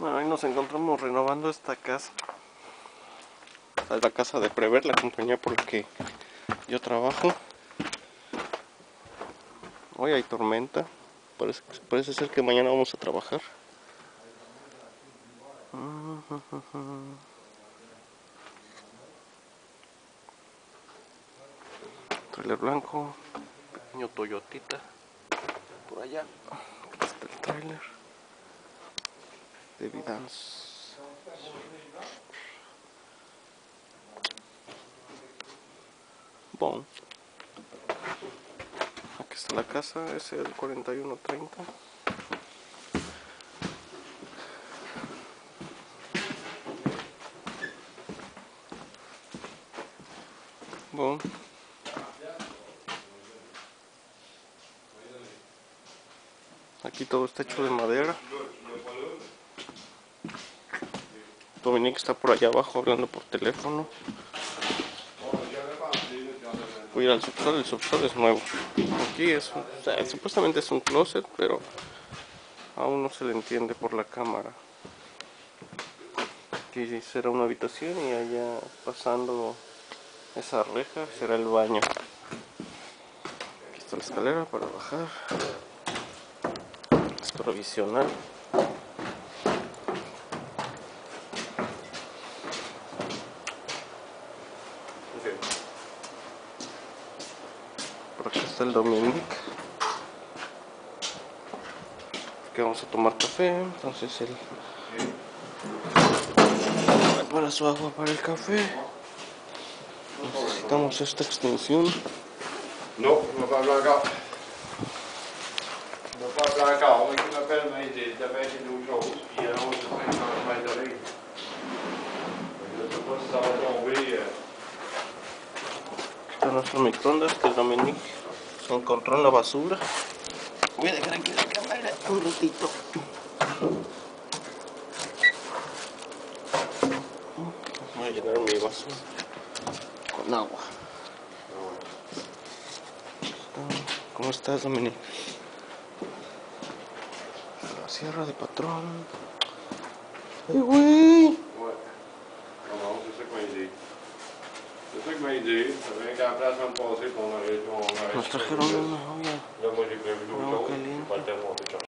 Bueno, ahí nos encontramos renovando esta casa. Es la casa de Prever, la compañía por la que yo trabajo. Hoy hay tormenta. Parece, parece ser que mañana vamos a trabajar. Trailer blanco, pequeño Toyotita. Por allá Aquí está el trailer de Vidance. Bon. Aquí está la casa, es el 4130. Bon. Aquí todo está hecho de madera. Dominique está por allá abajo hablando por teléfono. Voy a ir al subsol, el subsol es nuevo. Aquí es, supuestamente es un closet, pero aún no se le entiende por la cámara. Aquí será una habitación y allá pasando esa reja será el baño. Aquí está la escalera para bajar. Es provisional. El Dominic. Que vamos a tomar café. Entonces él para su agua para el café. Necesitamos esta extensión. Non, on va pas blanc On va pas blanc encore. Moi qui m'appelle, mais il devait être d'autres choses. Puis euh, on se fait un changement d'oreille. Je ne sais pas si ça va tomber. euh, Aquí está nuestro microondas que el Dominic se encontró en la basura. Voy a dejar aquí la cámara un ratito. Voy a llenar mi vaso con agua. ¿Cómo estás, Dominic? La sierra de patrón. ¡Ay, güey! Ouais. Non, c'est ça que m'a aidé. C'est ça que m'a aidé. Ça fait qu'à la place, Nos trajeron una olla.